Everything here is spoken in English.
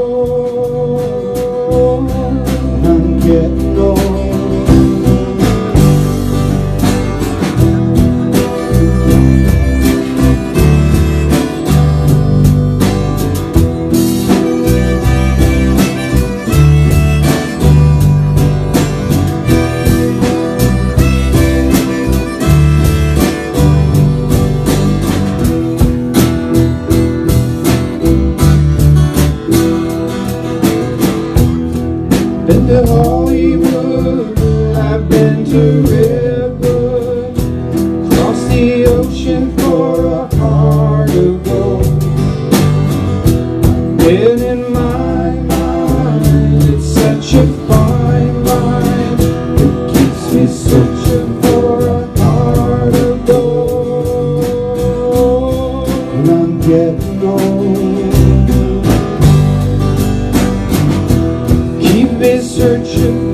Oh. been to Hollywood, I've been to Redwood, crossed the ocean for a heart of gold. And in my mind, it's such a fine line, it keeps me searching for a heart of gold. And I'm getting old. searching.